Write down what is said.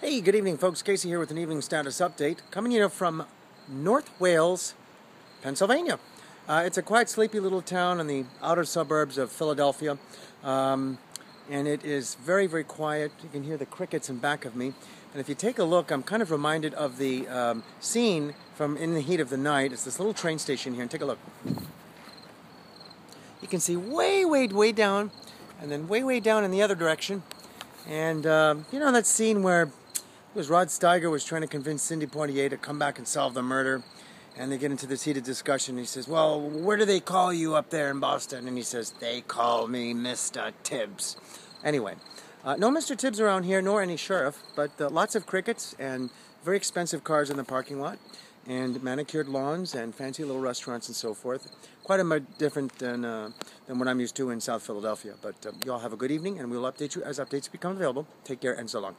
Hey, good evening, folks. Casey here with an evening status update. Coming you from North Wales, Pennsylvania. Uh, it's a quiet, sleepy little town in the outer suburbs of Philadelphia. Um, and it is very, very quiet. You can hear the crickets in back of me. And if you take a look, I'm kind of reminded of the um, scene from In the Heat of the Night. It's this little train station here. And take a look. You can see way, way, way down, and then way, way down in the other direction. And um, you know that scene where was Rod Steiger was trying to convince Sidney Poitier to come back and solve the murder, and they get into this heated discussion. He says, "Well, where do they call you up there in Boston?" And he says, "They call me Mister Tibbs." Anyway, uh, no Mr. Tibbs around here, nor any sheriff, but uh, lots of crickets and very expensive cars in the parking lot, and manicured lawns and fancy little restaurants and so forth. Quite a bit different than uh, than what I'm used to in South Philadelphia. But uh, you all have a good evening, and we'll update you as updates become available. Take care, and so long.